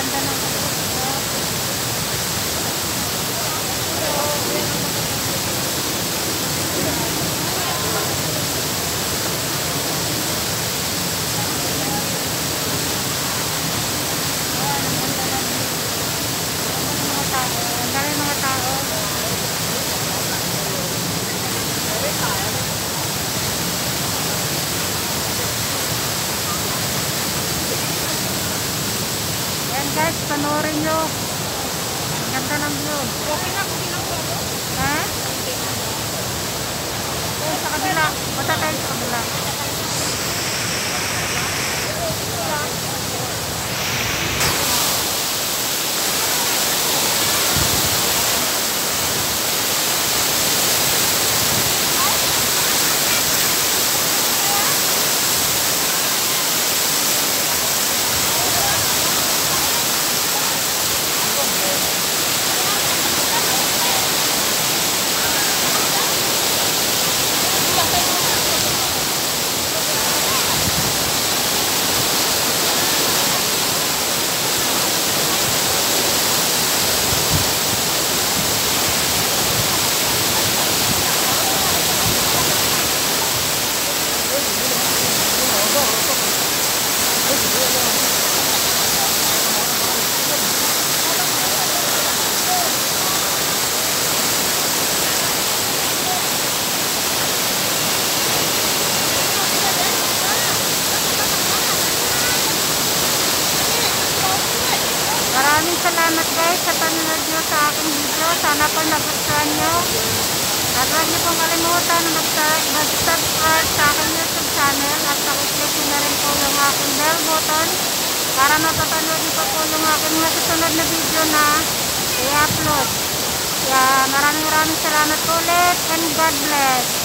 xem cho nó panoorin nyo. Ang ganda ng view. Okay na, okay na po. Ha? Oo, sa kabila. Bata tayo sa kabila. Salamat guys sa panonood nyo sa aking video. Sana po nagustuhan nyo. At huwag nyo pong kalimutan na mag- mag-subscribe sa aking YouTube channel at pakiclick nyo na rin po yung aking bell button para mapapanood nyo pa po yung aking mga susunod na video na i-upload. Kaya maraming maraming salamat ulit and God bless.